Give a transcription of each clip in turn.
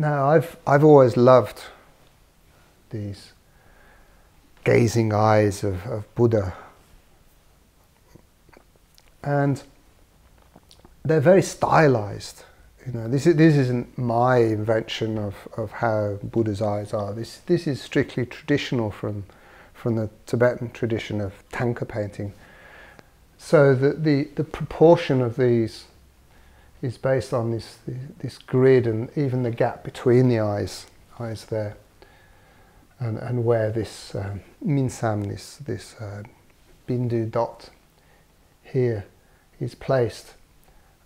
no, I've, I've always loved these gazing eyes of, of Buddha. And they're very stylized. You know, this, is, this isn't my invention of, of how Buddha's eyes are. This, this is strictly traditional from, from the Tibetan tradition of tanka painting. So the, the, the proportion of these is based on this, this grid and even the gap between the eyes, eyes there, and, and where this um, minsam, this, this uh, bindu dot here is placed.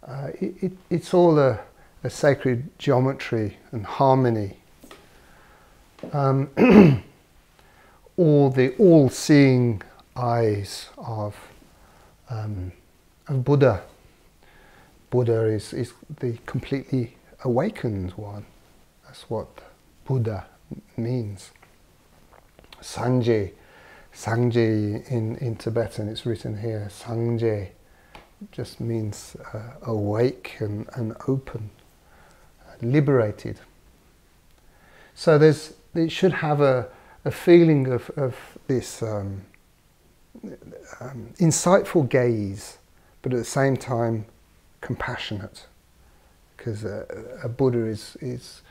Uh, it, it, it's all a, a, sacred geometry and harmony. Um, all the all-seeing eyes of, um, of Buddha. Buddha is, is the completely awakened one. That's what Buddha means. Sanje, Sangje in, in Tibetan, it's written here, Sangje just means uh, awake and, and open, liberated. So there's, it should have a, a feeling of, of this um, um, insightful gaze, but at the same time compassionate, because a, a Buddha is, is,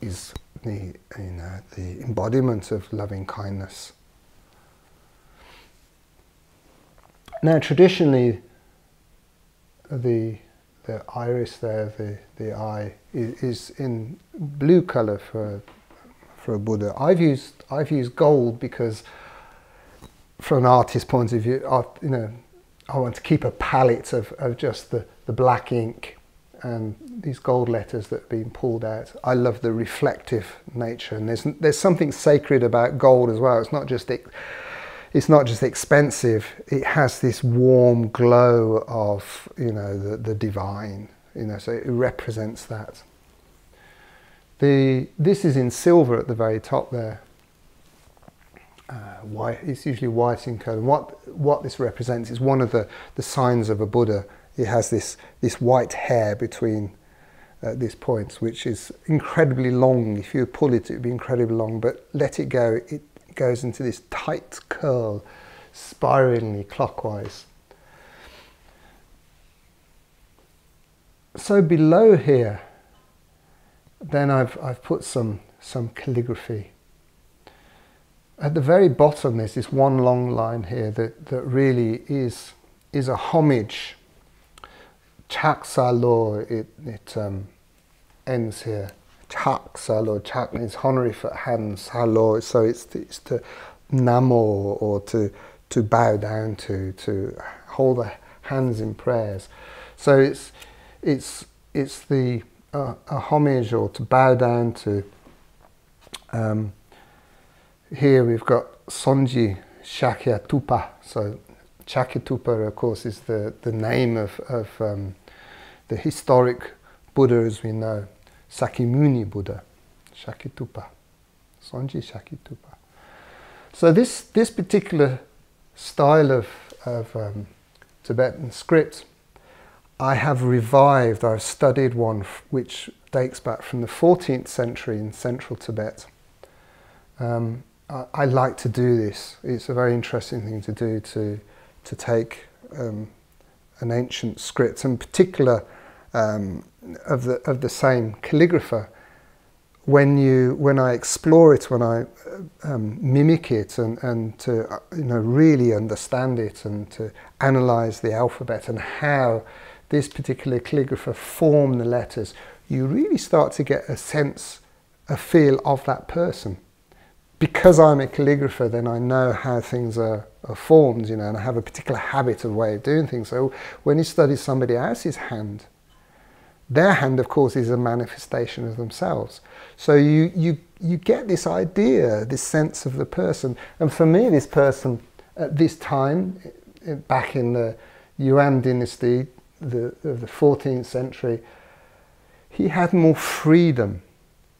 is the, you know, the embodiment of loving kindness. Now, traditionally, the the iris there, the the eye, is, is in blue color for for a Buddha. I've used I've used gold because, from an artist's point of view, I, you know, I want to keep a palette of, of just the, the black ink and these gold letters that have been pulled out. I love the reflective nature, and there's there's something sacred about gold as well. It's not just it's not just expensive, it has this warm glow of, you know, the, the divine, you know, so it represents that. The, this is in silver at the very top there. Uh, white, it's usually white in colour. What, what this represents is one of the, the signs of a Buddha. It has this, this white hair between uh, these points, which is incredibly long. If you pull it, it would be incredibly long, but let it go, it goes into this tight curl, spirally clockwise. So below here, then I've, I've put some, some calligraphy. At the very bottom, there's this one long line here that, that really is, is a homage. Chak Salo, it, it um, ends here chak salo. Chak means honorific hand, salo. So it's, it's to namo or to, to bow down to, to hold the hands in prayers. So it's, it's, it's the uh, a homage or to bow down to. Um, here we've got Sonji Shakyatupa. So Shakyatupa, of course, is the, the name of, of um, the historic Buddha as we know. Sakyamuni Buddha, Shakyatupa, Sonji Shakyatupa. So this, this particular style of, of um, Tibetan script, I have revived, I've studied one which dates back from the 14th century in central Tibet. Um, I, I, like to do this. It's a very interesting thing to do to, to take um, an ancient script, in particular um, of the of the same calligrapher. When you when I explore it, when I um, mimic it, and and to uh, you know really understand it, and to analyze the alphabet and how this particular calligrapher formed the letters, you really start to get a sense, a feel of that person. Because I'm a calligrapher, then I know how things are, are formed, you know, and I have a particular habit of way of doing things. So when you study somebody else's hand, their hand, of course, is a manifestation of themselves. So you, you, you get this idea, this sense of the person. And for me, this person at this time, eh, back in the Yuan dynasty the, of the 14th century, he had more freedom.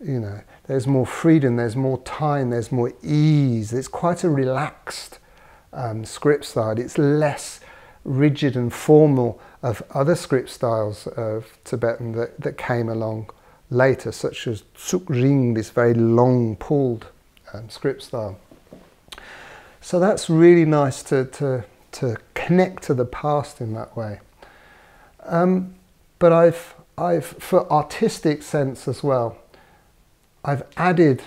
You know, there's more freedom, there's more time, there's more ease. It's quite a relaxed um, script style. It's less rigid and formal of other script styles of Tibetan that, that came along later, such as Tsuk Ring, this very long pulled um, script style. So that's really nice to, to, to connect to the past in that way. Um, but I've, I've, for artistic sense as well, I've added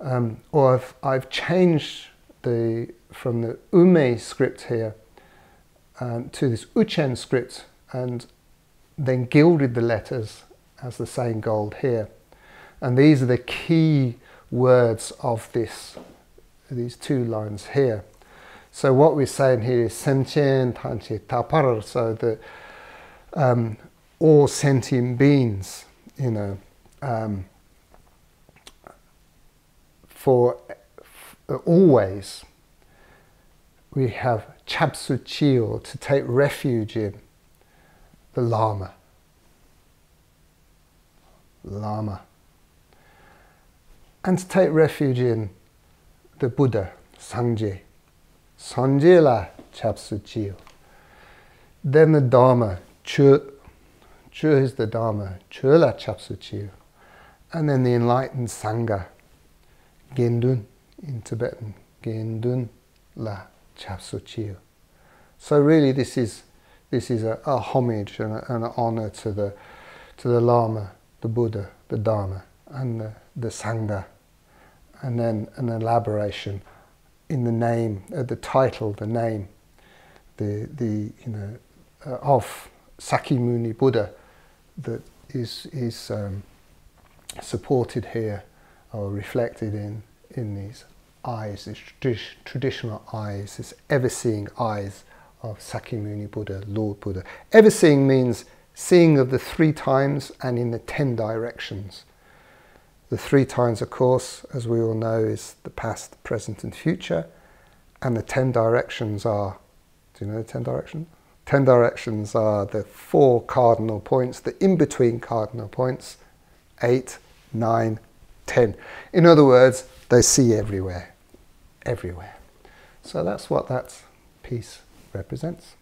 um, or I've, I've changed the, from the ume script here um, to this uchen script and then gilded the letters as the same gold here. And these are the key words of this, these two lines here. So what we're saying here is sentient tanchi tapar, so the um, all sentient beings, you know, um, for, for always we have chapsu to take refuge in the Lama. Lama. And to take refuge in the Buddha, Sangye. Sangye la chapsu Then the Dharma, Chu. Chu is the Dharma, Chu la chapsu And then the enlightened Sangha, Gendun in Tibetan, Gendun la chapsu So really this is this is a, a homage and, a, an honor to the to the Lama, the Buddha, the Dharma, and the, the Sangha, and then an elaboration in the name, uh, the title, the name, the the you know uh, of Sakyamuni Buddha that is is um, supported here or reflected in in these eyes, these traditional eyes, this ever-seeing eyes of Sakyamuni Buddha, Lord Buddha. Ever-seeing means seeing of the three times and in the ten directions. The three times, of course, as we all know, is the past, present, and future. And the ten directions are, do you know the ten directions? Ten directions are the four cardinal points, the in between cardinal points, eight, nine, ten. In other words, they see everywhere, everywhere. So that's what that piece represents.